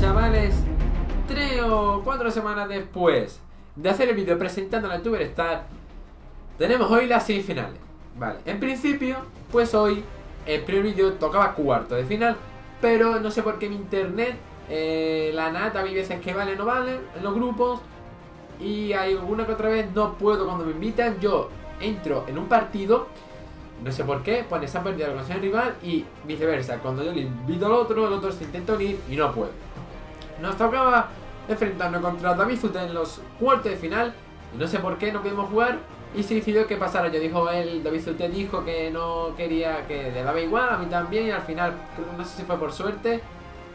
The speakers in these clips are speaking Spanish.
Chavales, tres o cuatro semanas después de hacer el vídeo presentando la Star tenemos hoy las semifinales. Vale, en principio, pues hoy el primer vídeo tocaba cuarto de final, pero no sé por qué mi internet, eh, la nata, hay veces que vale o no vale en los grupos, y hay alguna que otra vez no puedo cuando me invitan, yo entro en un partido, no sé por qué, pone se ha perdido la conexión rival y viceversa, cuando yo le invito al otro, el otro se intenta unir y no puede. Nos tocaba enfrentarnos contra David en los cuartos de final, y no sé por qué no pudimos jugar, y se decidió que pasara. Yo dijo él, David Zute dijo que no quería, que le daba igual, a mí también, y al final, no sé si fue por suerte,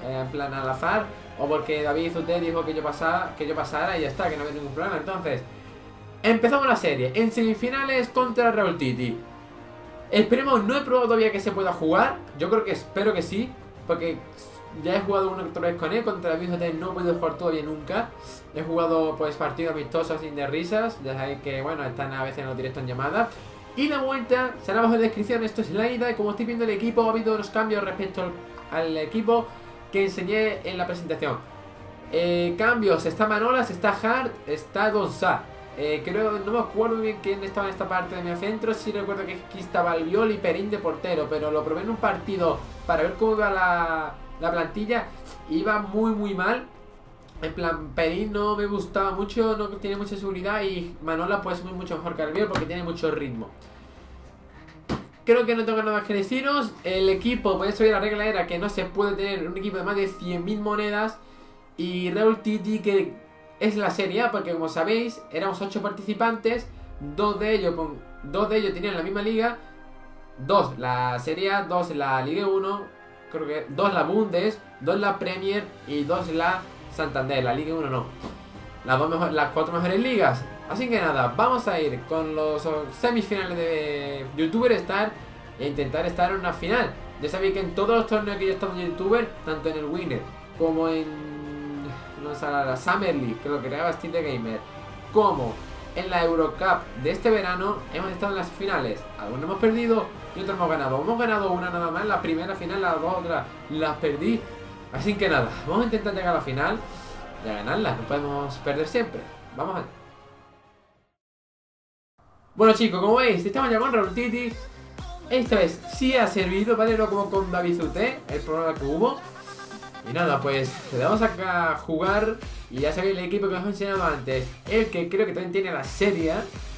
eh, en plan al azar, o porque David Zute dijo que yo pasara, que yo pasara y ya está, que no había ningún problema. Entonces, empezamos la serie. En semifinales contra Real Titi. Esperemos, no he probado todavía que se pueda jugar. Yo creo que espero que sí. Porque ya he jugado una otra vez con él. Contra David Zute no he podido jugar todavía nunca. He jugado pues partidos amistosos sin de risas. Ya sabéis que bueno, están a veces en los directos en llamada. Y la vuelta será abajo en la descripción. Esto es la ida. Y como estoy viendo el equipo, ha habido unos cambios respecto al, al equipo que enseñé en la presentación. Eh, cambios, está Manolas, está Hart, está Gonzá. Eh, creo, no me acuerdo bien quién estaba en esta parte de mi centro. Sí recuerdo que aquí estaba Albiol y Perín de portero, pero lo probé en un partido para ver cómo iba la, la plantilla. Iba muy, muy mal. En plan, Perín no me gustaba mucho, no tiene mucha seguridad y Manola pues muy mucho mejor que Albiol porque tiene mucho ritmo. Creo que no tengo nada más que deciros. El equipo, pues eso la regla era que no se puede tener un equipo de más de 100.000 monedas. Y Real TT, que es la serie A, porque como sabéis, éramos 8 participantes. Dos de ellos dos de ellos tenían la misma liga. Dos la Serie A, dos la Liga 1, creo que dos la Bundes, dos la Premier y dos la Santander. La Liga 1 no. Las, dos mejor, las cuatro mejores ligas. Así que nada, vamos a ir con los semifinales de YouTuber Star e intentar estar en una final. Ya sabéis que en todos los torneos que yo he estado en YouTuber, tanto en el Winner como en no sé, la Summer League, que lo creaba Steve Gamer, como en la Eurocup de este verano, hemos estado en las finales. Algunos hemos perdido y otros hemos ganado. Hemos ganado una nada más, la primera final, las dos otras las perdí. Así que nada, vamos a intentar llegar a la final y a ganarla. No podemos perder siempre. Vamos a ver. Bueno chicos, como veis, estamos ya con Raúl Titi Esta vez sí ha servido, ¿vale? No como con David Zute, el problema que hubo Y nada, pues le vamos a jugar Y ya sabéis el equipo que os he enseñado antes El que creo que también tiene la serie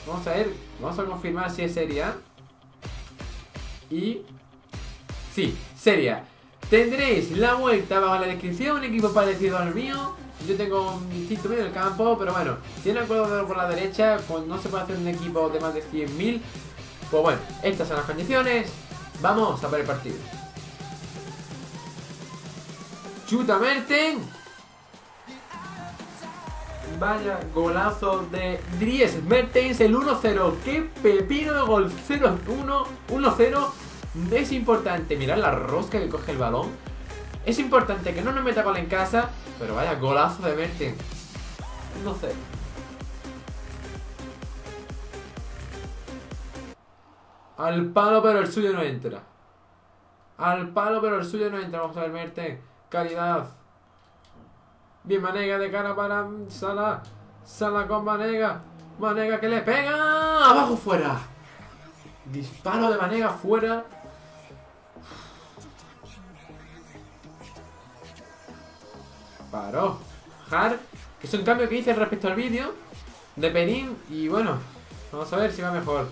Vamos a ver, vamos a confirmar si es serie Y... Sí, serie Tendréis la vuelta bajo la descripción, un equipo parecido al mío yo tengo un distinto medio del campo, pero bueno, tiene el cuadro por la derecha, no se puede hacer un equipo de más de 100.000. Pues bueno, estas son las condiciones. Vamos a ver el partido. Chuta Merten. Vaya golazo de Dries Mertens, el 1-0. ¡Qué pepino de gol! 0-1, 1-0. Es importante. Mirad la rosca que coge el balón. Es importante que no nos meta gol en casa, pero vaya golazo de Mertens. No sé. Al palo, pero el suyo no entra. Al palo, pero el suyo no entra. Vamos a ver, Mertens. Calidad. Bien, Manega de cara para Sala. Sala con Manega. Manega que le pega. Abajo fuera. Disparo de Manega fuera. Paró. Har, que es un cambio que hice respecto al vídeo de Penin. Y bueno, vamos a ver si va mejor.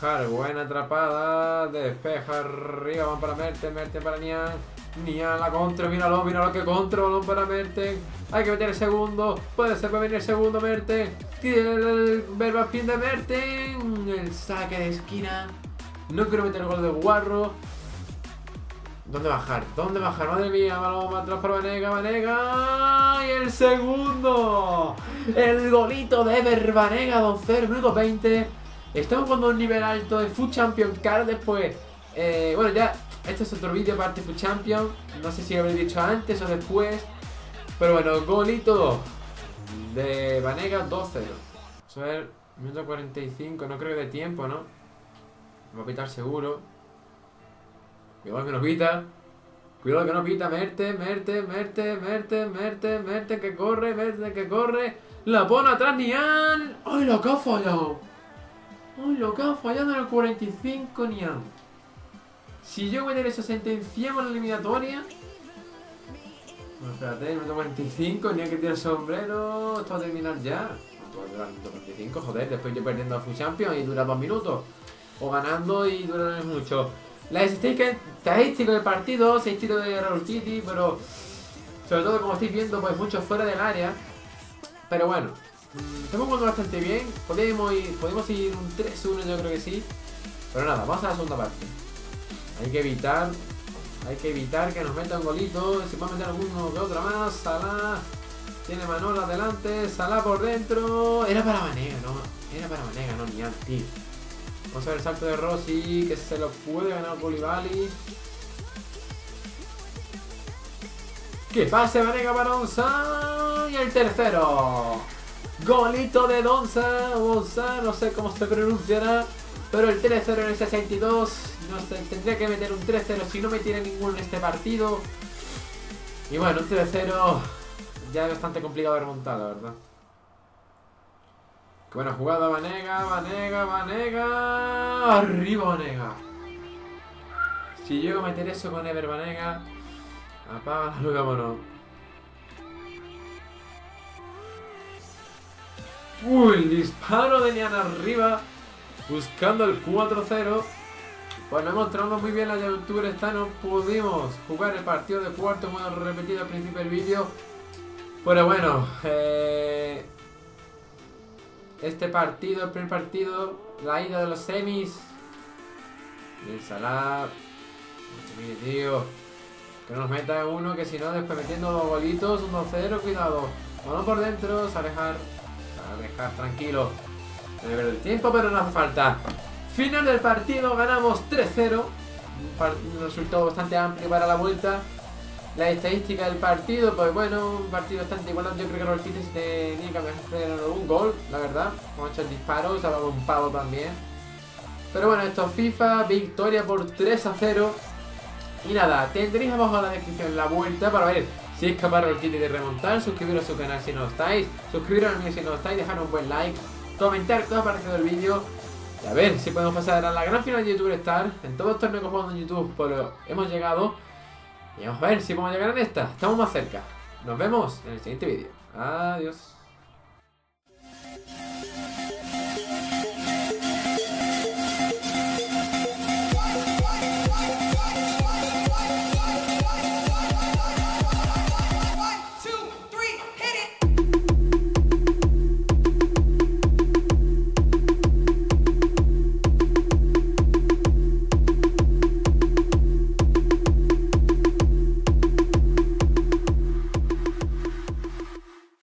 Har, buena atrapada. Despeja arriba, van para Merten, Merten para Nian. Nian la contra, míralo, míralo que contra, balón para Merten. Hay que meter el segundo. Puede ser para venir el segundo Merten. Tiene el pin de Merten. El saque de esquina. No quiero meter el gol de Guarro. ¿Dónde bajar? ¿Dónde bajar? Madre mía, balón atrás para Vanega, Vanega. Y el segundo. El golito de Ever Vanega, 2-0, minuto 20. Estamos jugando un nivel alto de Food Champion Car después. Eh, bueno, ya, este es otro vídeo de Food Champion. No sé si lo habréis dicho antes o después. Pero bueno, golito de Vanega 2-0. Vamos a ver, minuto 45, no creo que de tiempo, ¿no? Me va a pitar seguro. Igual que nos quita. Cuidado que no pita, Merte, Merte, Merte, Merte, Merte, Merte, que corre, Merte, que corre. La pone atrás Nian. ¡Ay, lo que ha fallado! ¡Ay, lo que ha fallado en el 45 Nian! Si yo meter eso sentenciamos la eliminatoria. Bueno, espérate, minuto 45, ni hay que tirar sombrero. Esto va a terminar ya. No puede durar minuto 45, joder. Después yo perdiendo a Full Champions y dura dos minutos. O ganando y dura mucho. La estadística del partido, 6 tiros de Raúl City, pero sobre todo como estáis viendo, pues mucho fuera del área. Pero bueno, estamos jugando bastante bien. Podemos ir, podemos ir un 3-1, yo creo que sí. Pero nada, vamos a la segunda parte. Hay que evitar, hay que evitar que nos metan golitos. Si puede meter alguno que otra más. Salah tiene Manola adelante, Salah por dentro. Era para Manega, no. Era para Manega, no, ni tío. Vamos a ver el salto de Rossi, que se lo puede ganar Bolivali. Que pase Vanega para Donza. Y el tercero. Golito de Donza. Donza, no sé cómo se pronunciará. Pero el 3-0 en el 62. No sé, tendría que meter un 3-0 si no me tiene ninguno en este partido. Y bueno, un 3-0 ya es bastante complicado de remontar, la verdad. Qué buena jugada, Vanega, Vanega, Vanega. Arriba, Vanega. Si llego a meter eso con Ever Vanega, apaga la luz, vámonos. Uy, el disparo de Nian arriba, buscando el 4-0. Pues no mostramos muy bien la youtuber esta, no pudimos jugar el partido de cuarto, como repetido al principio del vídeo. Pero bueno, eh, este partido, el primer partido, la ida de los semis. El Salah. Tío. Que nos meta uno, que si no, después metiendo dos golitos, 1-0, cuidado. Vamos por dentro, se alejar. Se alejar, tranquilo. Debe el tiempo, pero no hace falta. Final del partido, ganamos 3-0. Un resultado bastante amplio para la vuelta. La estadística del partido, pues bueno, un partido bastante igualado. Yo creo que los se tenía que hacer un gol, la verdad. Hemos hecho el disparo, dado un pavo también. Pero bueno, esto es FIFA, victoria por 3 a 0. Y nada, tendréis abajo en la descripción la vuelta para ver si es capaz el de remontar. Suscribiros a su canal si no estáis. Suscribiros al mío si no estáis. Dejar un buen like. Comentar qué os ha parecido el vídeo. A ver si podemos pasar a la gran final de YouTube Star. En todos los torneos que jugamos en YouTube, pero hemos llegado. Y vamos a ver si podemos llegar en esta. Estamos más cerca. Nos vemos en el siguiente vídeo. Adiós.